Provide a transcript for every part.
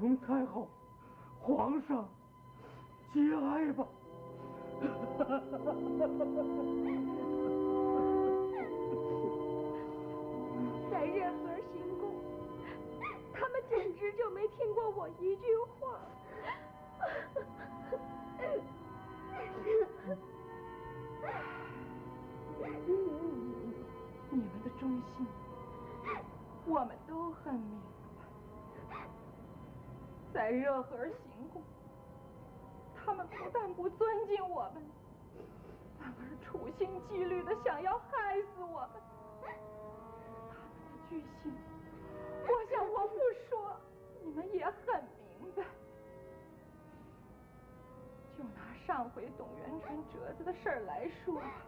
请太后、皇上节哀吧。在任何行宫，他们简直就没听过我一句话。你们的忠心，我们都很明白。在热河行宫，他们不但不尊敬我们，反而处心积虑的想要害死我们。他们的居心，我想我不说，你们也很明白。就拿上回董元川折子的事来说吧，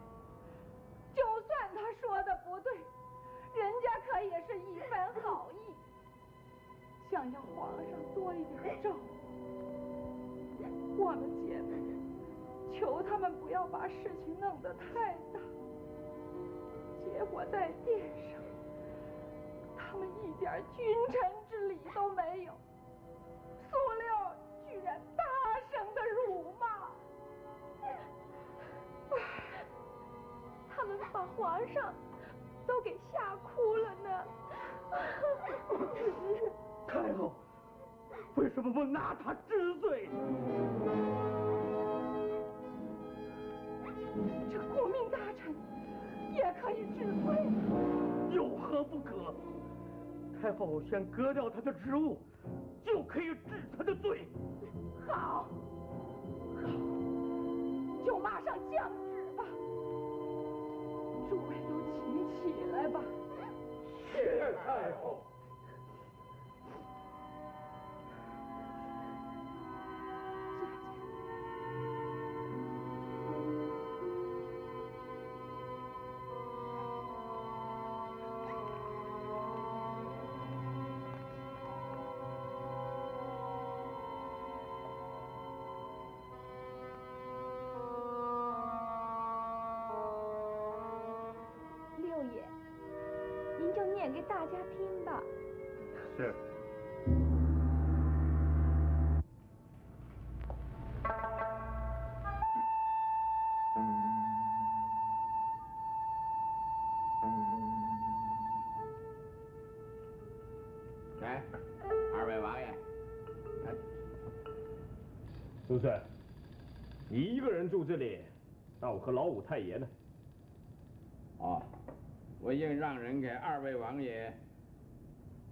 就算他说的不对，人家可也是一番好意，想要皇上多一点照顾。我们姐妹求他们不要把事情弄得太大，结果在殿上，他们一点君臣之礼都没有，塑料居然大声的辱骂。他们把皇上都给吓哭了呢。太后，为什么不拿他治罪？这国民大臣也可以治罪，有何不可？太后先革掉他的职务，就可以治他的罪。好，好，就马上降旨吧。诸位都请起来吧。谢太后。顺，你一个人住这里，那我和老五太爷呢？啊，我应让人给二位王爷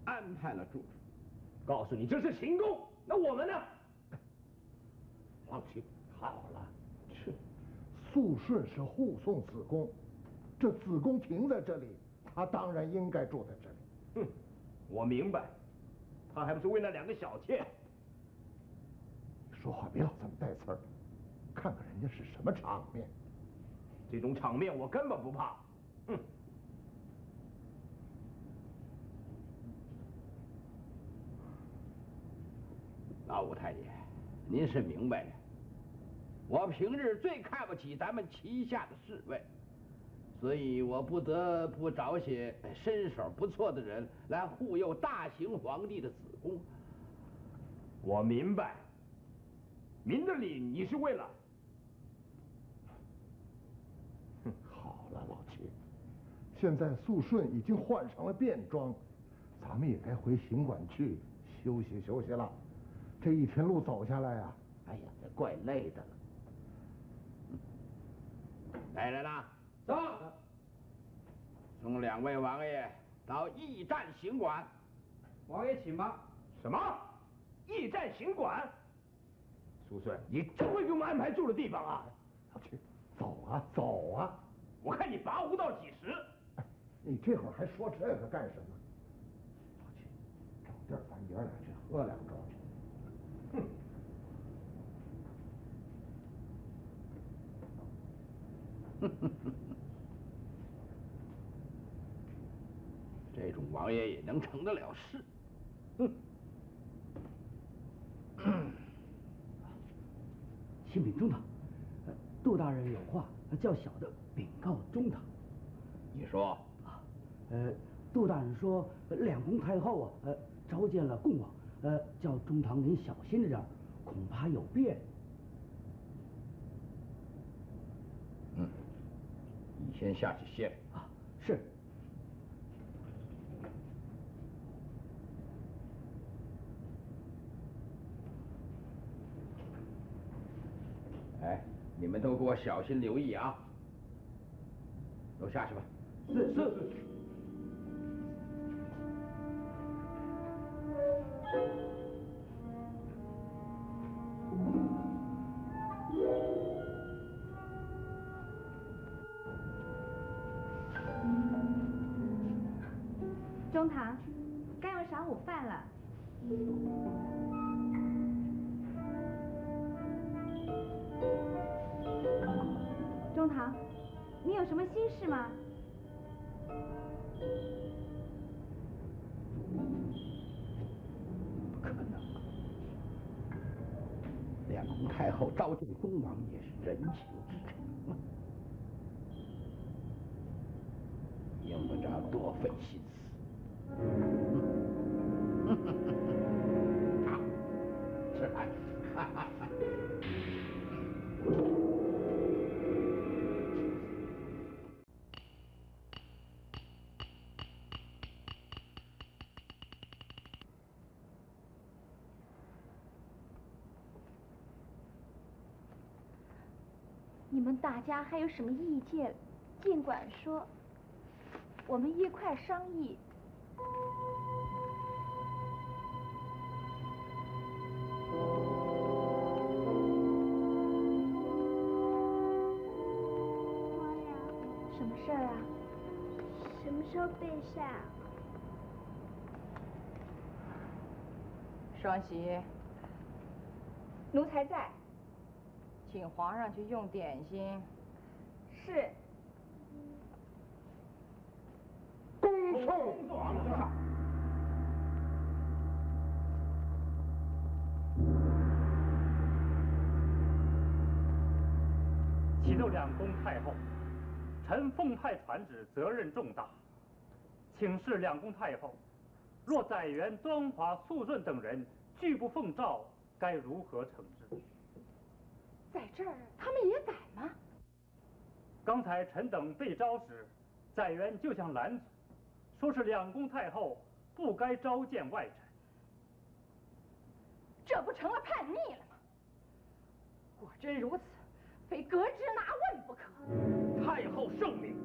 安排了住处。告诉你这是行宫，那我们呢？放心，好了，去。肃顺是护送子宫，这子宫停在这里，他当然应该住在这里。哼，我明白，他还不是为那两个小妾？说话别老这么带刺儿，看看人家是什么场面。这种场面我根本不怕。哼。老五太爷，您是明白的。我平日最看不起咱们旗下的侍卫，所以我不得不找些身手不错的人来护佑大行皇帝的子宫。我明白，明的礼你是为了。哼，好了，老七，现在肃顺已经换上了便装，咱们也该回行馆去休息休息了。这一天路走下来呀、哎呀，也怪累的了。来人呐，走！送两位王爷到驿站行馆。王爷请吧。什么？驿站行馆？苏顺，你真会给我们安排住的地方啊？老七，走啊走啊！我看你跋扈到几时？哎，你这会儿还说这个干什么？老七，找地儿咱爷俩去喝两盅去。哼！这种王爷也能成得了事？哼！启禀中堂，呃杜大人有话叫小的禀告中堂。你说啊，呃，杜大人说呃两宫太后啊，呃，召见了贡王，呃，叫中堂您小心着点，恐怕有变。嗯，你先下去歇着。啊，是。哎，你们都给我小心留意啊！都下去吧。是是。什么心事吗？不可能！两宫太后召见恭王也是人情之常啊，用不着多费心思。大家还有什么意见，尽管说，我们一块商议。什么事儿啊？什么时候备赛啊？双喜，奴才在。请皇上去用点心。是。恭送皇上。启奏两宫太后，臣奉派传旨，责任重大，请示两宫太后，若载元、端华、肃顺等人拒不奉诏，该如何惩治？在这儿，他们也敢吗？刚才臣等被召时，载元就向拦阻，说是两宫太后不该召见外臣。这不成了叛逆了吗？果真如此，非革职拿问不可。太后圣明。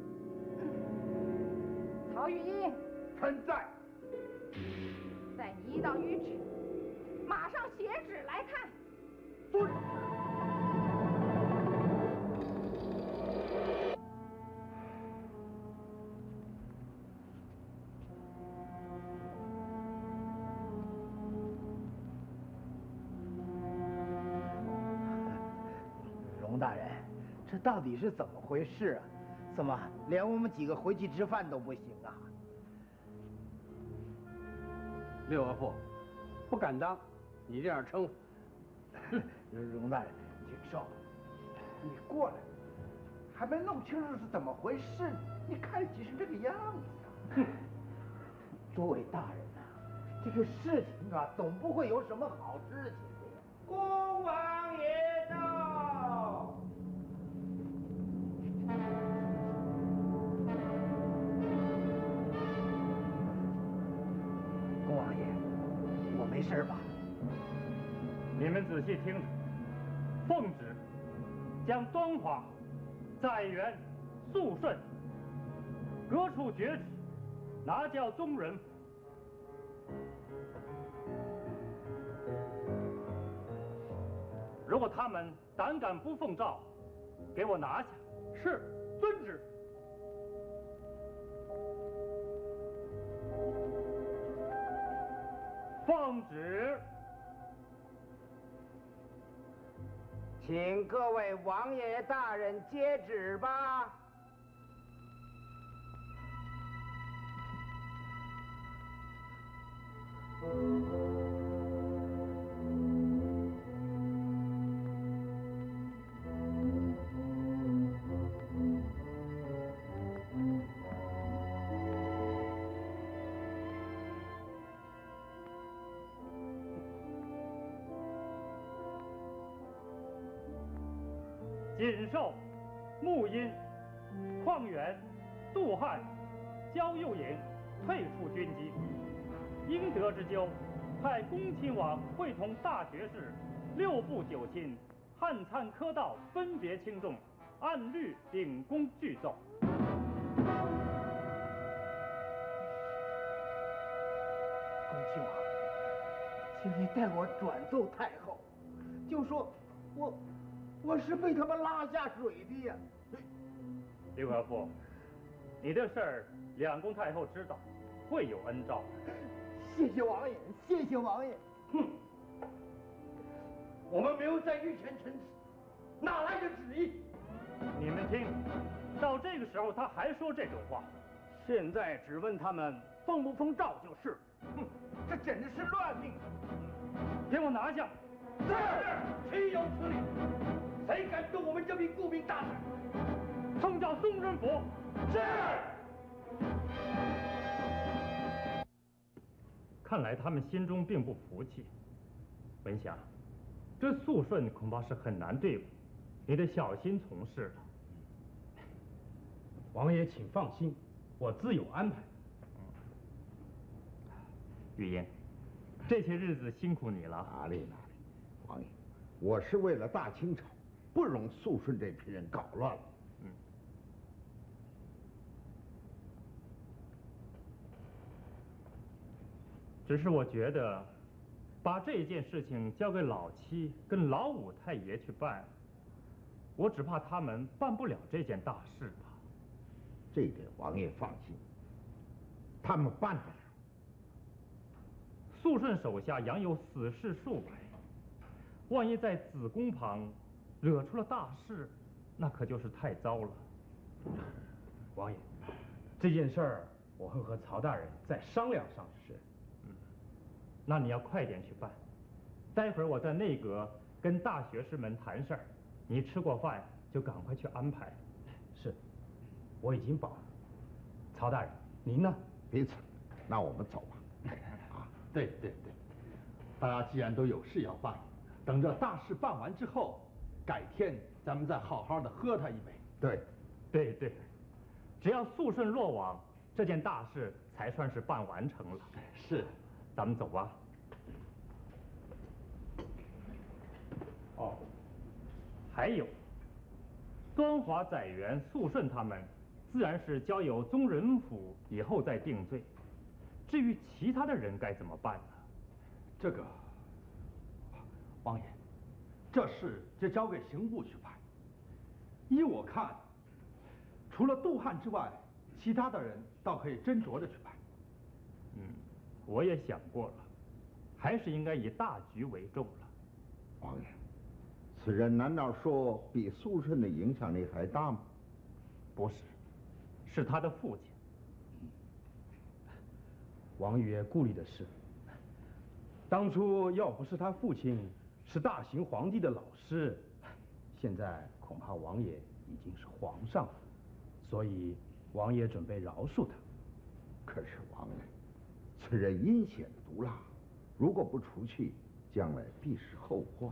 曹玉英，臣在。在你一道谕旨，马上写旨来看。遵。这到底是怎么回事啊？怎么连我们几个回去吃饭都不行啊？六阿父，不敢当你这样称呼。荣大人，请说。你过来，还没弄清楚是怎么回事呢？你看急成这个样子啊！诸位大人呐、啊，这个事情啊，总不会有什么好事情的王爷仔细听着，奉旨将端华、载元、肃顺革除爵职，拿教宗人。如果他们胆敢不奉诏，给我拿下！是，遵旨。奉旨，请各位王爷大人接旨吧。会同大学士、六部九卿、汉参科道分别轻重，按律秉公具奏。恭亲王，请你代我转奏太后，就说我我是被他们拉下水的呀。刘和父，你的事儿两宫太后知道，会有恩诏。谢谢王爷，谢谢王爷。哼，我们没有在御前陈词，哪来的旨意？你们听，到这个时候他还说这种话，现在只问他们奉不奉诏就是。哼，这简直是乱命！给我拿下！是，岂有此理！谁敢动我们这名顾命大臣？奉叫松仁府。是。看来他们心中并不服气。文祥，这肃顺恐怕是很难对付，你得小心从事了。王爷请放心，我自有安排。玉英，这些日子辛苦你了。哪里哪里，王爷，我是为了大清朝，不容肃顺这批人搞乱了。嗯。只是我觉得，把这件事情交给老七跟老五太爷去办，我只怕他们办不了这件大事吧。这点王爷放心，他们办得了。肃顺手下养有死士数百，万一在子宫旁惹出了大事，那可就是太糟了。王爷，这件事儿我会和曹大人再商量商量。是，嗯，那你要快点去办。待会儿我在内阁跟大学士们谈事儿，你吃过饭就赶快去安排。是，我已经饱了。曹大人，您呢？彼此，那我们走吧。啊对对对，大家既然都有事要办，等着大事办完之后，改天咱们再好好的喝他一杯。对，对对，只要肃顺落网，这件大事才算是办完成了。是，咱们走吧。哦，还有，端华载元、肃顺他们，自然是交由宗人府以后再定罪。至于其他的人该怎么办呢？这个，王爷，这事就交给刑部去办。依我看，除了杜汉之外，其他的人倒可以斟酌着去办。嗯，我也想过了，还是应该以大局为重了。王爷，此人难道说比苏顺的影响力还大吗？不是，是他的父亲。王爷顾虑的是，当初要不是他父亲是大行皇帝的老师，现在恐怕王爷已经是皇上了，所以王爷准备饶恕他。可是王爷，此人阴险毒辣，如果不除去，将来必是后患。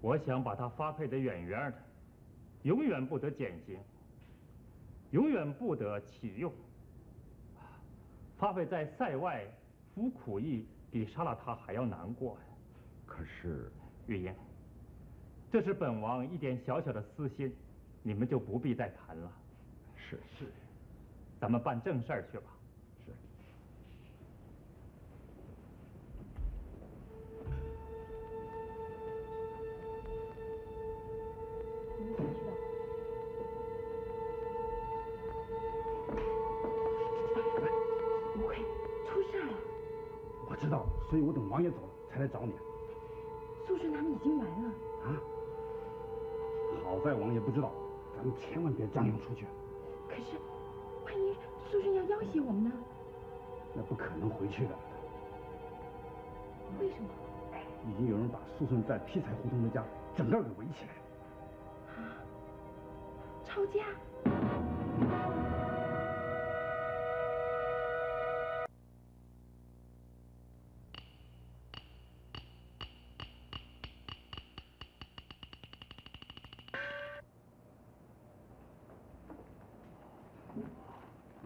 我想把他发配的远远的，永远不得减刑，永远不得启用。发配在塞外服苦役，比杀了他还要难过呀。可是，玉英，这是本王一点小小的私心，你们就不必再谈了。是是，咱们办正事儿去吧。所以我等王爷走了才来找你。苏顺他们已经完了。啊！好在王爷不知道，咱们千万别张扬出去。可是，万一肃顺要要挟我们呢？那不可能回去的。为什么？已经有人把苏顺在劈柴胡同的家整个给围起来了。啊！抄家？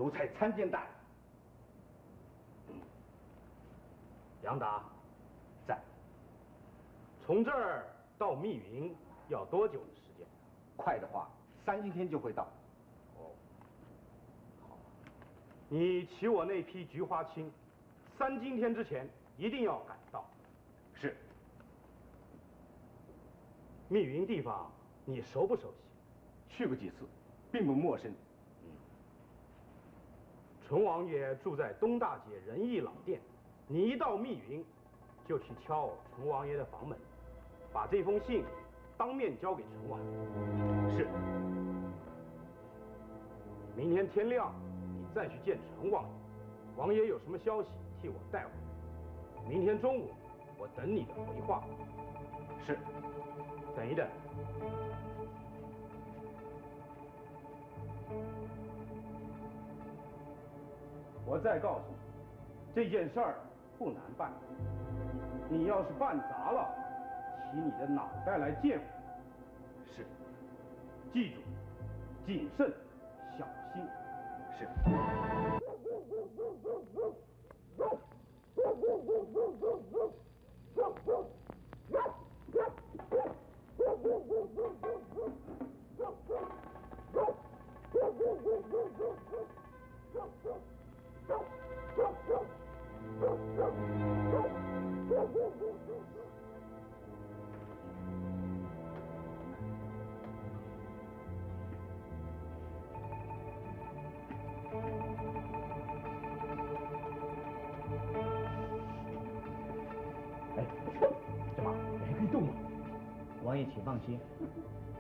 奴才参见大人。杨达，在。从这儿到密云要多久的时间？快的话，三今天就会到。哦，好。你骑我那匹菊花青，三今天之前一定要赶到。是。密云地方你熟不熟悉？去过几次，并不陌生。嗯。淳王爷住在东大街仁义老店。你一到密云，就去敲陈王爷的房门，把这封信当面交给陈王。是。明天天亮，你再去见陈王爷，王爷有什么消息替我带回。明天中午，我等你的回话。是。等一等。我再告诉你，这件事儿。不难办，你要是办砸了，起你的脑袋来见我。是，记住，谨慎，小心。是。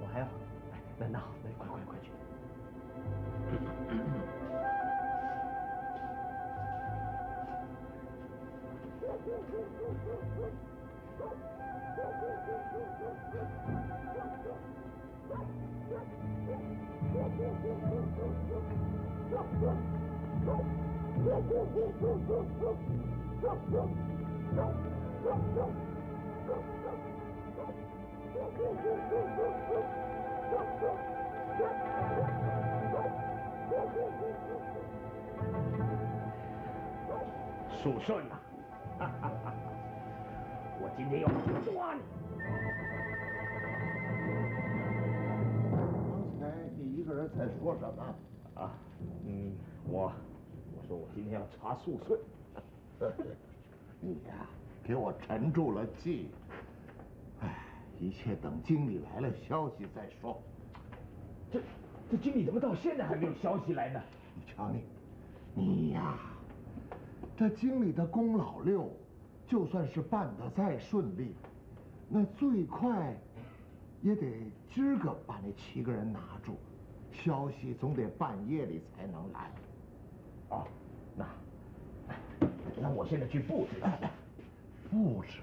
我还要。那那好，那快快快去。肃顺呐，我今天要抓你！刚才你一个人在说什么？啊，嗯，我，我说我今天要查肃顺。你呀，给我沉住了气。哎，一切等经理来了消息再说。这这经理怎么到现在还没有消息来呢？你瞧你，你呀，这经理的功老六，就算是办得再顺利，那最快也得今儿个把那七个人拿住，消息总得半夜里才能来。哦，那。那我现在去布置，布置。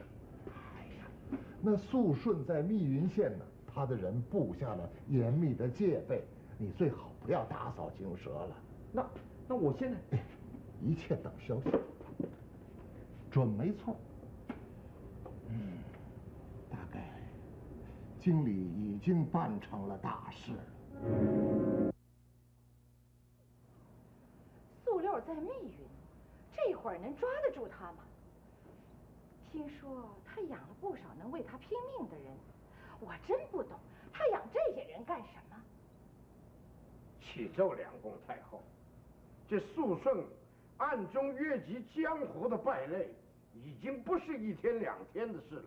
那肃顺在密云县呢，他的人布下了严密的戒备，你最好不要打草惊蛇了。那那我现在，一切等消息。准没错。嗯，大概经理已经办成了大事了。素六在密云。这会儿能抓得住他吗？听说他养了不少能为他拼命的人，我真不懂他养这些人干什么。启奏两宫太后，这肃顺暗中越级江湖的败类，已经不是一天两天的事了，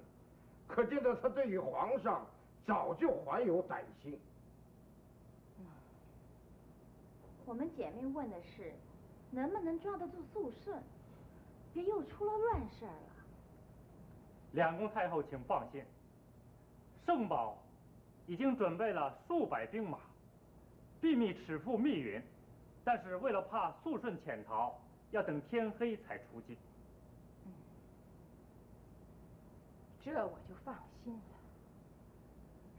可见得他对于皇上早就怀有歹心。我们姐妹问的是。能不能抓得住肃顺？别又出了乱事儿了。两宫太后，请放心，圣宝已经准备了数百兵马，秘密尺赴密云，但是为了怕肃顺潜逃，要等天黑才出境。嗯，这我就放心了。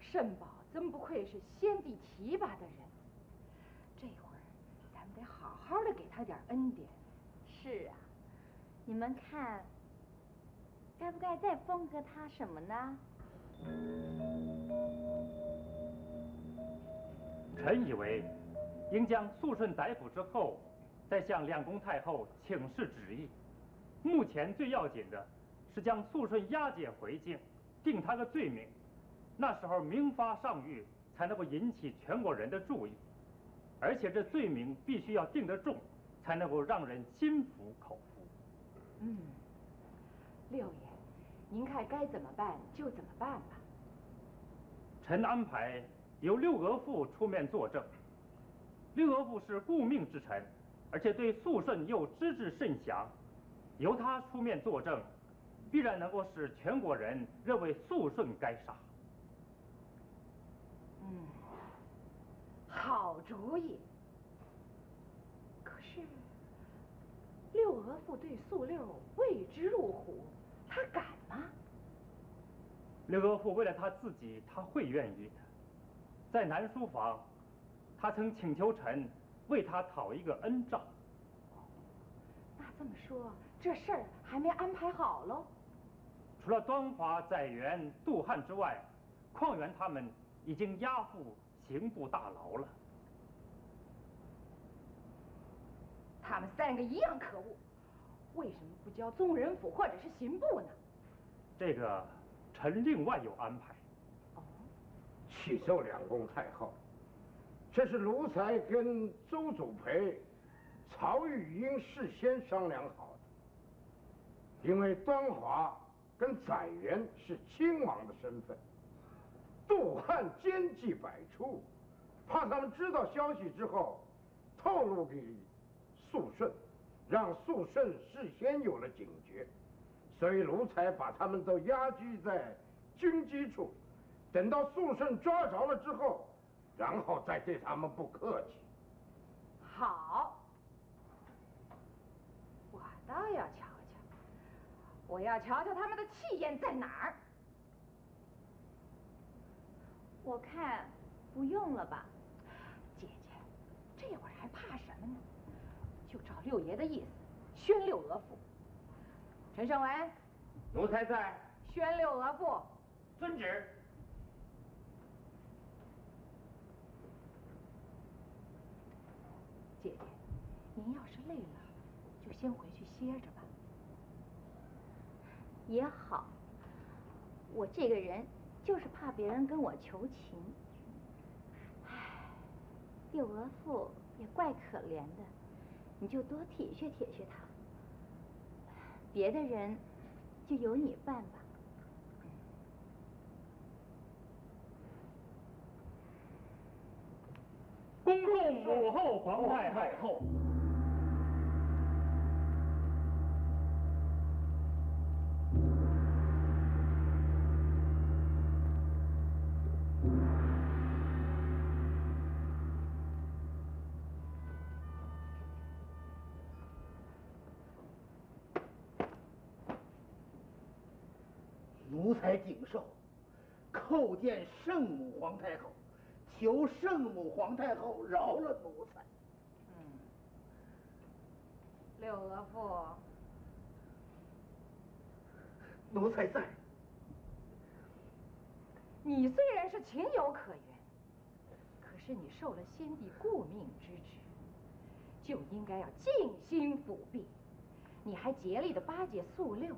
圣宝真不愧是先帝提拔的人。这会儿咱们得好好的给他点恩典。是啊，你们看，该不该再封个他什么呢？臣以为，应将肃顺逮捕之后，再向两宫太后请示旨意。目前最要紧的是将肃顺押解回京，定他个罪名。那时候明发上谕，才能够引起全国人的注意。而且这罪名必须要定得重，才能够让人心服口服。嗯，六爷，您看该怎么办就怎么办吧。臣安排由六额驸出面作证。六额驸是顾命之臣，而且对肃顺又知之甚详，由他出面作证，必然能够使全国人认为肃顺该杀。嗯，好主意。可是六额驸对肃六畏之入虎，他敢吗？六额驸为了他自己，他会愿意的。在南书房。他曾请求臣为他讨一个恩诏。那这么说，这事儿还没安排好喽？除了端华、载元、杜汉之外，况元他们已经押赴刑部大牢了。他们三个一样可恶，为什么不交宗人府或者是刑部呢？这个臣另外有安排。哦，启奏两宫太后。这是奴才跟周祖培、曹玉英事先商量好的。因为端华跟载元是亲王的身份，杜汉奸计百出，怕他们知道消息之后透露给肃顺，让肃顺事先有了警觉，所以奴才把他们都押居在军机处，等到肃顺抓着了之后。然后再对他们不客气。好，我倒要瞧瞧，我要瞧瞧他们的气焰在哪儿。我看不用了吧，姐姐，这会儿还怕什么呢？就照六爷的意思，宣六额驸。陈胜文，奴才在。宣六额驸。遵旨。姐姐，您要是累了，就先回去歇着吧。也好，我这个人就是怕别人跟我求情。唉，六额驸也怪可怜的，你就多体恤体恤他。别的人就由你办吧。恭送母后皇太后。奴才谨受，叩见圣母皇太后。求圣母皇太后饶了奴才。嗯，六额驸，奴才在。你虽然是情有可原，可是你受了先帝顾命之职，就应该要尽心辅弼。你还竭力的巴结素六，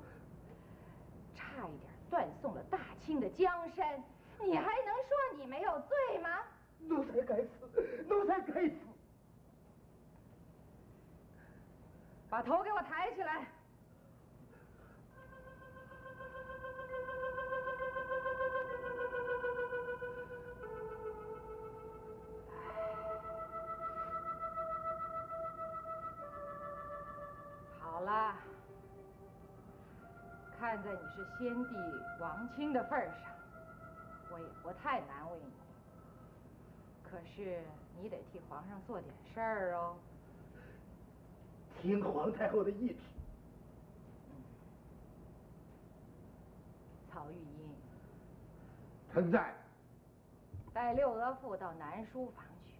差一点断送了大清的江山。你还能说你没有罪吗？奴才该死，奴才该死！把头给我抬起来！好了，看在你是先帝王亲的份上。我也不太难为你，可是你得替皇上做点事儿哦。听皇太后的意旨。曹玉英，臣在。带六额驸到南书房去。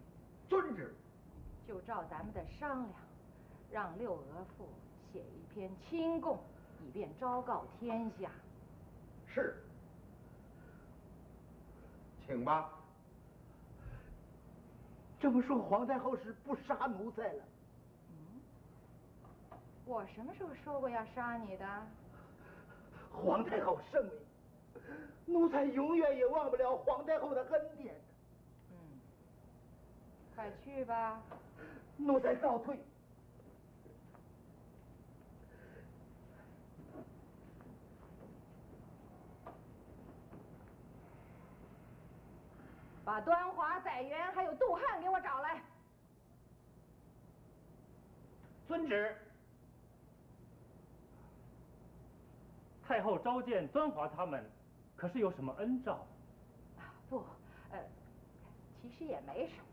遵旨。就照咱们的商量，让六额驸写一篇清供，以便昭告天下。是。请吧。这么说，皇太后是不杀奴才了？嗯，我什么时候说过要杀你的？皇太后圣明，奴才永远也忘不了皇太后的恩典。嗯，快去吧。奴才告退。把端华、载元还有杜汉给我找来。遵旨。太后召见端华他们，可是有什么恩诏？不，呃，其实也没什么。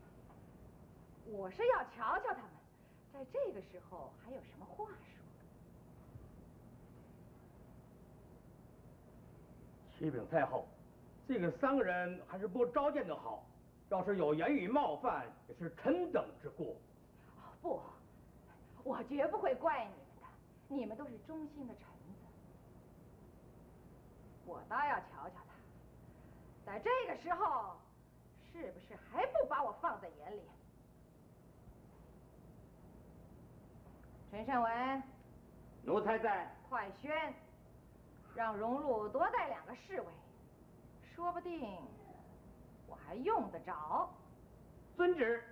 我是要瞧瞧他们，在这个时候还有什么话说？启禀太后，这个三个人还是不召见的好。要是有言语冒犯，也是臣等之过。不，我绝不会怪你们的，你们都是忠心的臣子。我倒要瞧瞧他，在这个时候，是不是还不把我放在眼里？陈善文，奴才在。快宣，让荣禄多带两个侍卫，说不定我还用得着。遵旨。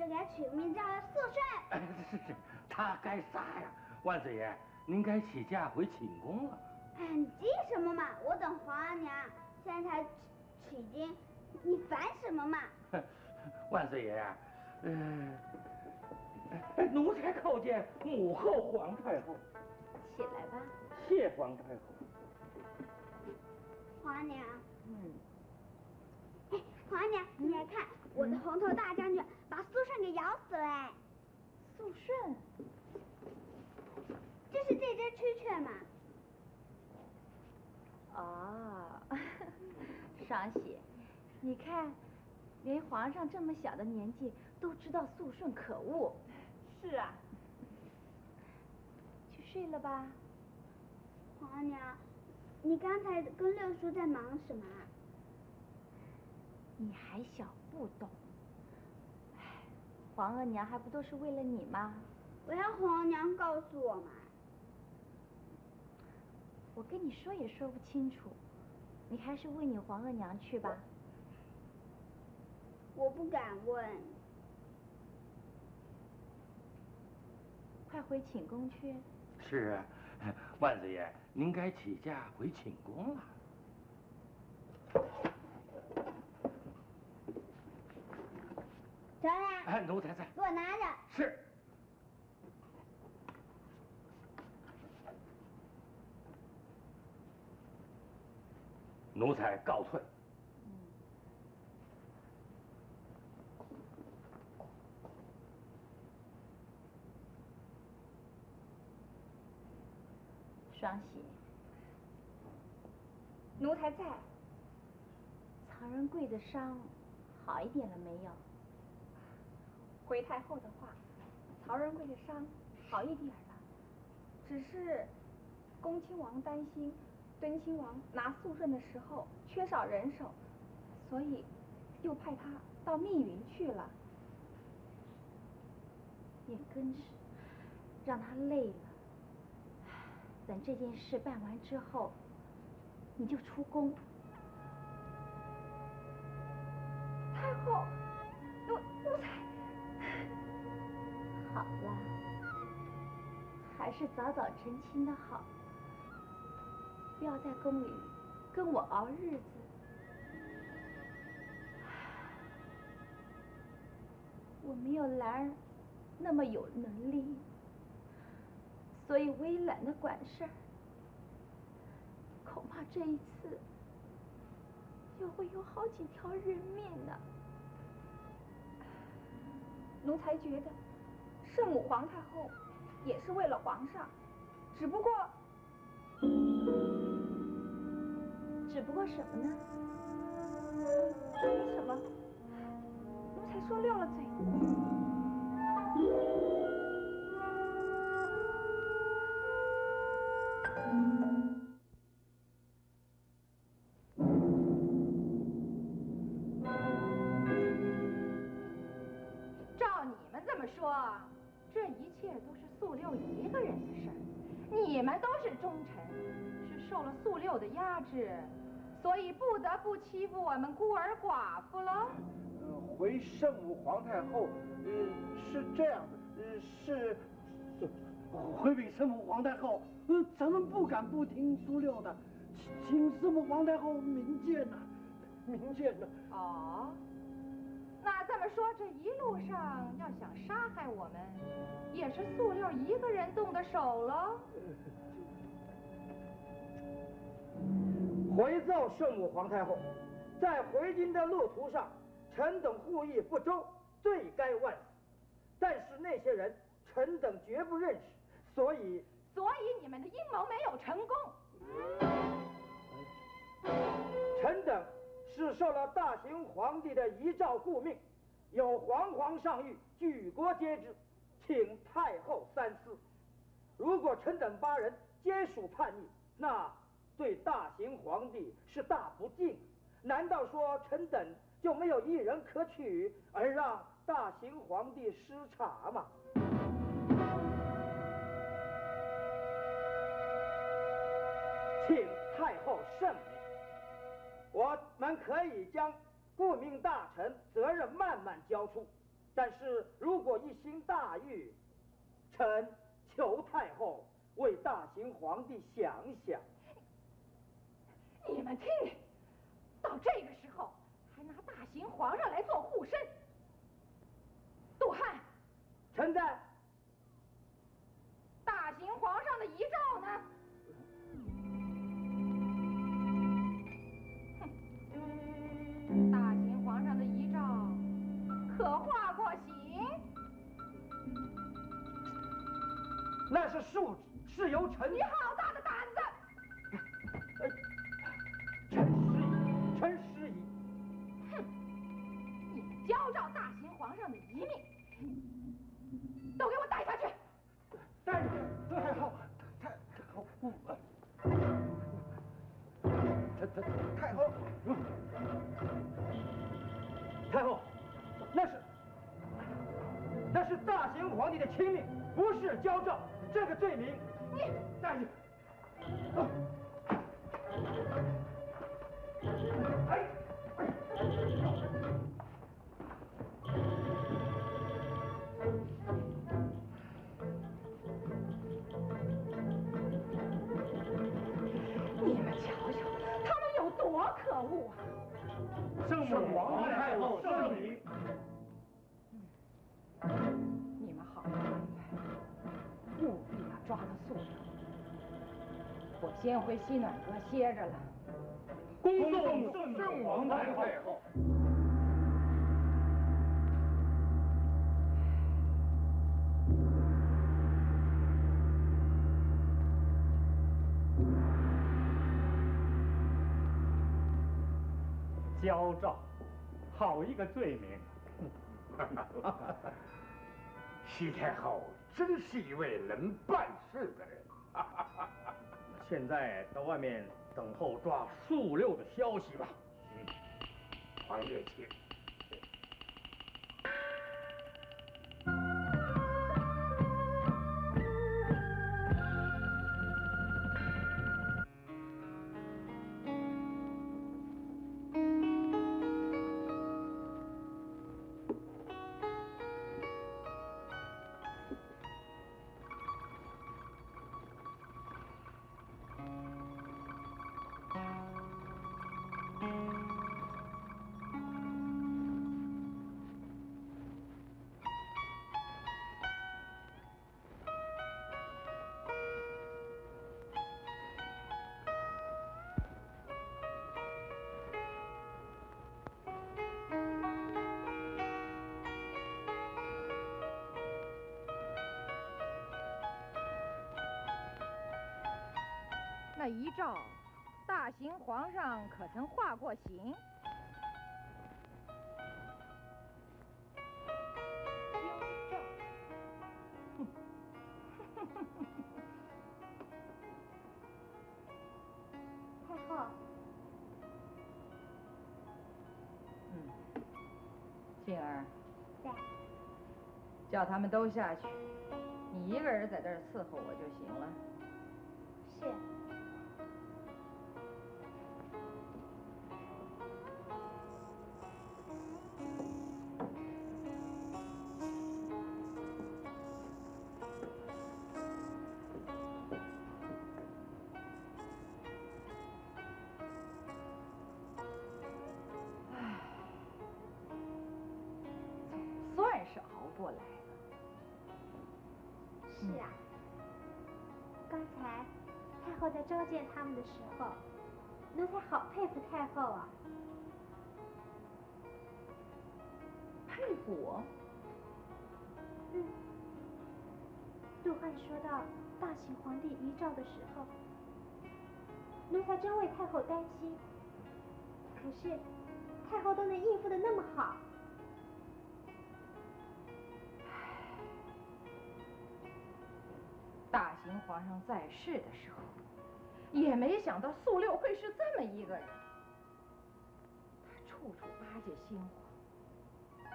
就给他取个名叫素顺。哎，是是，他该杀呀！万岁爷，您该起驾回寝宫了。哎，你急什么嘛？我等皇阿娘现在才取经，你烦什么嘛？万岁爷呀，嗯，哎，奴才叩见母后皇太后。起来吧。谢皇太后。皇娘。嗯。皇娘，你来看，我的红头大将军把苏顺给咬死了。苏顺，这是这只蛐蛐嘛。哦，双喜，你看，连皇上这么小的年纪都知道肃顺可恶。是啊。去睡了吧。皇娘，你刚才跟六叔在忙什么？你还小不懂，哎，皇额娘还不都是为了你吗？我要皇额娘告诉我嘛。我跟你说也说不清楚，你还是问你皇额娘去吧。我不敢问。快回寝宫去。是啊，万岁爷，您该起驾回寝宫了。小来。哎，奴才在。给我拿着。是。奴才告退。双喜。奴才在。曹仁贵的伤好一点了没有？回太后的话，曹仁贵的伤好一点了，只是恭亲王担心敦亲王拿肃顺的时候缺少人手，所以又派他到密云去了。也跟是让他累了。等这件事办完之后，你就出宫。太后。还是早早成亲的好，不要在宫里跟我熬日子。我没有兰儿那么有能力，所以我也懒得管事儿。恐怕这一次又会有好几条人命呢。奴才觉得，圣母皇太后也是为了皇上，只不过，只不过什么呢？没什么，奴才说溜了嘴。受了素六的压制，所以不得不欺负我们孤儿寡妇了。呃回圣母皇太后，呃，是这样的，呃，是，回禀圣母皇太后，呃，咱们不敢不听苏六的，请请圣母皇太后明鉴呐、明鉴呐、哦，那这么说，这一路上要想杀害我们，也是素六一个人动的手喽？回奏圣母皇太后，在回京的路途上，臣等护义不周，罪该万死。但是那些人，臣等绝不认识，所以所以你们的阴谋没有成功。臣等是受了大行皇帝的遗诏顾命，有皇皇上谕，举国皆知，请太后三思。如果臣等八人皆属叛逆，那对大行皇帝是大不敬。难道说臣等就没有一人可取，而让大行皇帝失察吗？请太后圣明。我们可以将顾命大臣责任慢慢交出，但是如果一心大欲，臣求太后为大行皇帝想想。你们听听，到这个时候还拿大行皇上来做护身。杜汉，臣在。大行皇上的遗诏呢？哼，大行皇上的遗诏可画过形？那是恕旨，是由臣。交诏。这个罪名，你带着。先回西暖阁歇着了。恭送圣母皇太后。焦躁，好一个罪名！西太后真是一位能办事的人。现在到外面等候抓素六的消息吧。皇爷请。那遗诏，大行皇上可曾画过形？太后，嗯，静儿，在。叫他们都下去，你一个人在这儿伺候我就行了。召见他们的时候，奴才好佩服太后啊！佩服我？嗯。杜汉说到大秦皇帝遗诏的时候，奴才真为太后担心。可是太后都能应付的那么好。大秦皇上在世的时候。也没想到素六会是这么一个人，他处处巴结新皇，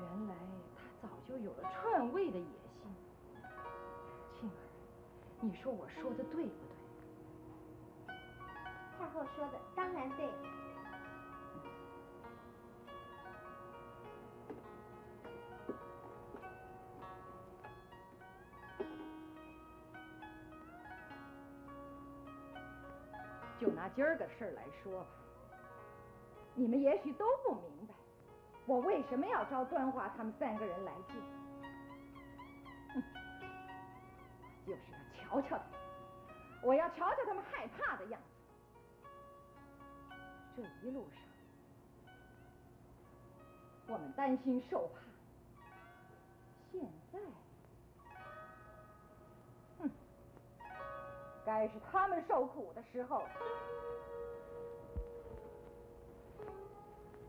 原来他早就有了篡位的野心。庆儿，你说我说的对不对？太后说的当然对。就拿今儿个事儿来说吧，你们也许都不明白，我为什么要招端华他们三个人来见。哼，就是要瞧瞧他们，我要瞧瞧他们害怕的样子。这一路上，我们担心受怕，现在，该是他们受苦的时候。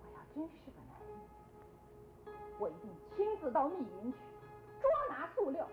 我要真是个男人，我一定亲自到密云去捉拿素六。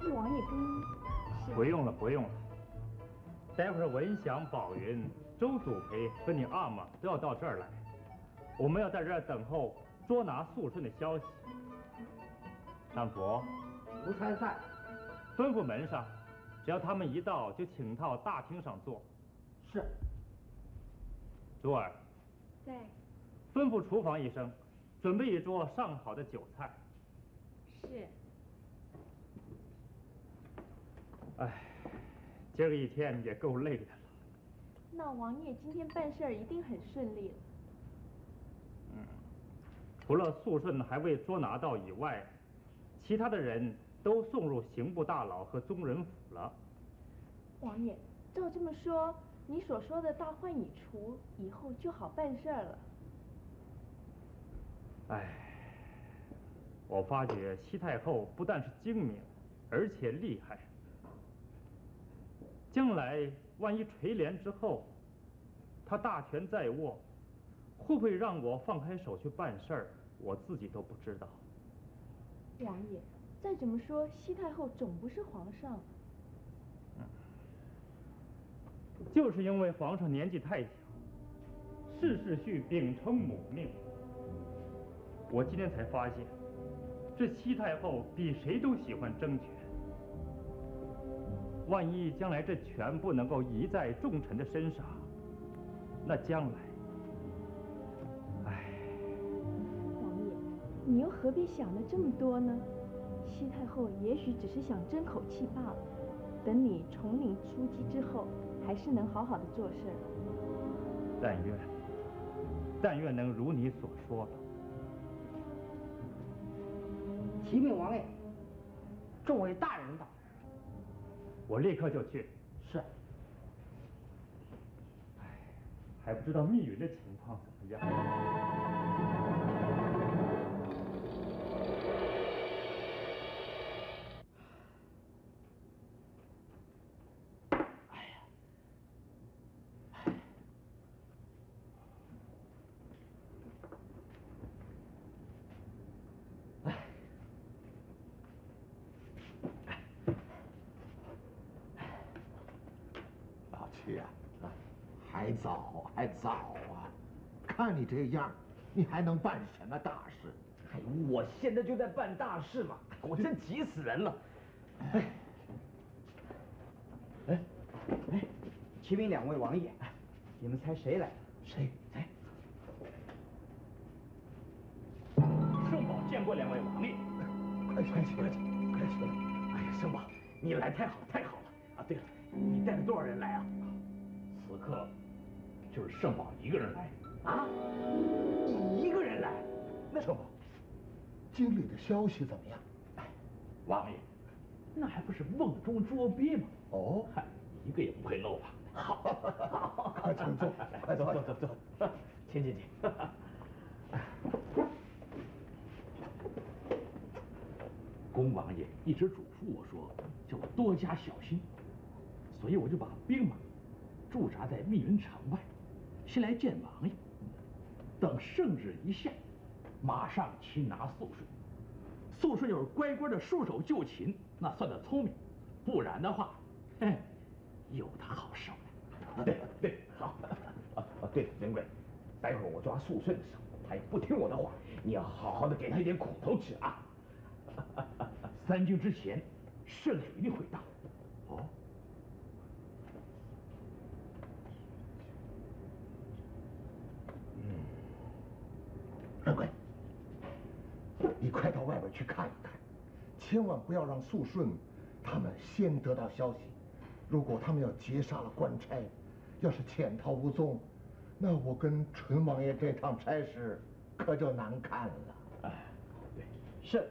替王爷更衣。不用了，不用了。待会儿文祥、宝云、周祖培和你阿玛都要到这儿来，我们要在这儿等候捉拿肃顺的消息。山佛，奴才在。吩咐门上，只要他们一到，就请到大厅上坐。是。珠儿。在。吩咐厨房一声，准备一桌上好的酒菜。是。哎，今儿个一天也够累的了。那王爷今天办事儿一定很顺利了。嗯，除了肃顺还未捉拿到以外，其他的人都送入刑部大牢和宗人府了。王爷，照这么说，你所说的大患已除，以后就好办事儿了。哎，我发觉西太后不但是精明，而且厉害。将来万一垂帘之后，他大权在握，会不会让我放开手去办事儿？我自己都不知道。王爷，再怎么说，西太后总不是皇上。就是因为皇上年纪太小，事事需秉承母命。我今天才发现，这西太后比谁都喜欢争权。万一将来这权不能够移在重臣的身上，那将来，唉。王爷，你又何必想的这么多呢？西太后也许只是想争口气罢了。等你统领出击之后，还是能好好的做事。但愿，但愿能如你所说的。启禀王爷，众位大人到。我立刻就去。是。哎，还不知道密云的情况怎么样。老七啊，还早还早啊！看你这样，你还能办什么大事？哎，我现在就在办大事嘛，我真急死人了。哎，哎，哎，启禀两位王爷，你们猜谁来了？谁？谁？圣宝见过两位王爷。快去，快去，快去，快去！哎呀，圣宝，你来太好，太好了！啊，对了，你带了多少人来啊？此刻就是圣宝一个人来。啊？你一个人来？那圣宝，经理的消息怎么样？王爷，那还不是瓮中捉鳖吗？哦，嗨，一个也不会漏网的。好，快 请坐，快走走走走，请请请。公 王爷一直嘱咐我说，叫我多加小心，所以我就把兵马驻扎在密云城外，先来见王爷。等圣旨一下，马上擒拿肃顺。肃顺要是乖乖的束手就擒，那算他聪明；不然的话，嘿，有他好受的。对对，好。啊，对了，仁贵，待会儿我抓肃顺的时候，他也不听我的话，你要好好的给他一点苦头吃啊。三更之前，圣旨一定会到。哦。仁贵，你快到外边去看一看，千万不要让肃顺他们先得到消息。如果他们要劫杀了官差，要是潜逃无踪，那我跟纯王爷这趟差事可就难看了。哎，对，是。